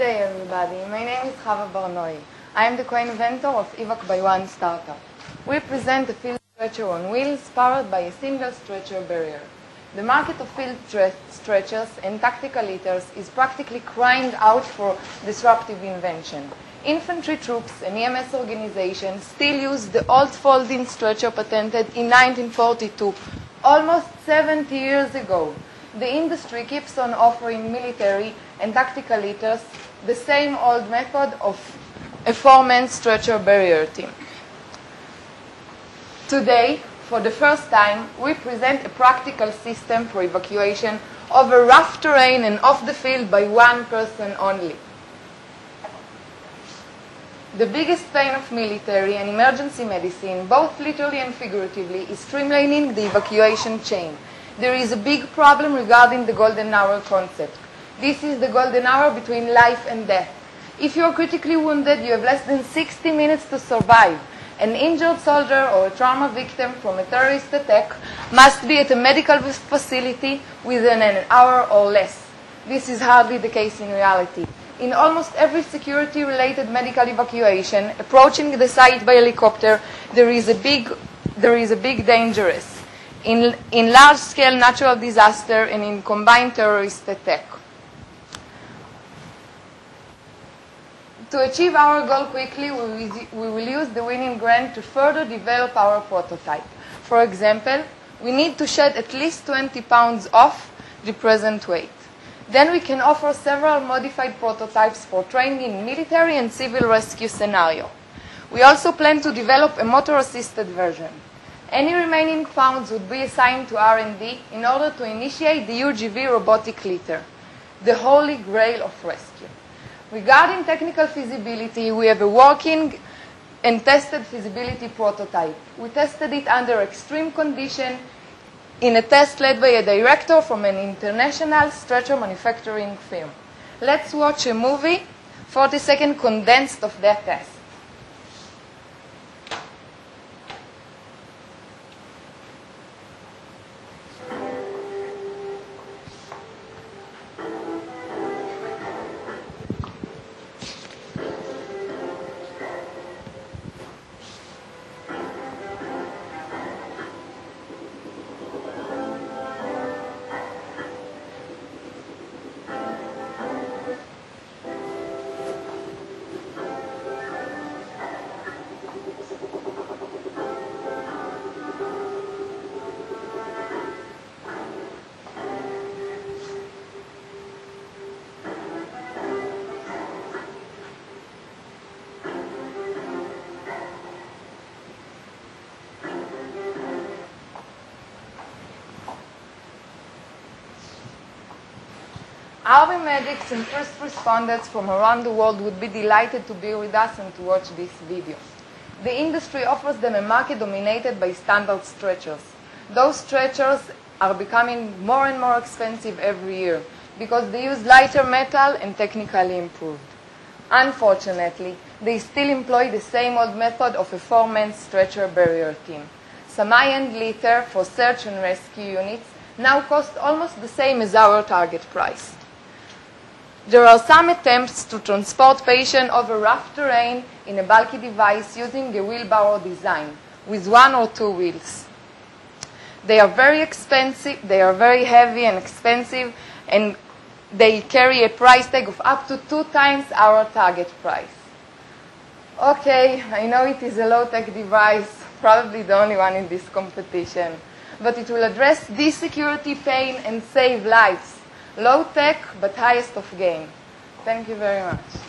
everybody. My name is Chava Barnoi. I am the co-inventor of Evac by One startup. We present a field stretcher on wheels powered by a single stretcher bearer. The market of field stretchers and tactical litters is practically crying out for disruptive invention. Infantry troops and EMS organizations still use the old folding stretcher patented in 1942, almost 70 years ago. The industry keeps on offering military and tactical litters the same old method of a four-man stretcher bearer team. Today, for the first time, we present a practical system for evacuation over rough terrain and off the field by one person only. The biggest pain of military and emergency medicine, both literally and figuratively, is streamlining the evacuation chain. There is a big problem regarding the golden hour concept. This is the golden hour between life and death. If you are critically wounded, you have less than 60 minutes to survive. An injured soldier or a trauma victim from a terrorist attack must be at a medical facility within an hour or less. This is hardly the case in reality. In almost every security related medical evacuation, approaching the site by helicopter, there is a big, there is a big dangerous in, in large scale natural disaster and in combined terrorist attack. To achieve our goal quickly, we will, use the winning grant to further develop our prototype. For example, we need to shed at least 20 pounds off the present weight. Then we can offer several modified prototypes for training in military and civil rescue scenario. We also plan to develop a motor-assisted version. Any remaining funds would be assigned to R&D in order to initiate the UGV robotic litter, the holy grail of rescue. Regarding technical feasibility, we have a working and tested feasibility prototype. We tested it under extreme condition in a test led by a director from an international stretcher manufacturing firm. Let's watch a movie, 40 second condensed of that test. Army medics and first responders from around the world would be delighted to be with us and to watch this video. The industry offers them a market dominated by standard stretchers. Those stretchers are becoming more and more expensive every year because they use lighter metal and technically improved. Unfortunately, they still employ the same old method of a four-man stretcher bearer team. Some high-end litter for search and rescue units now cost almost the same as our target price. There are some attempts to transport patients over rough terrain in a bulky device using a wheelbarrow design with one or two wheels. They are very expensive, they are very heavy and expensive, and they carry a price tag of up to two times our target price. Okay, I know it is a low tech device, probably the only one in this competition, but it will address this security pain and save lives low tech but highest of gain. Thank you very much.